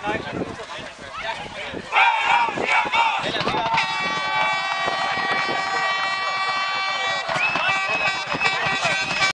tonight.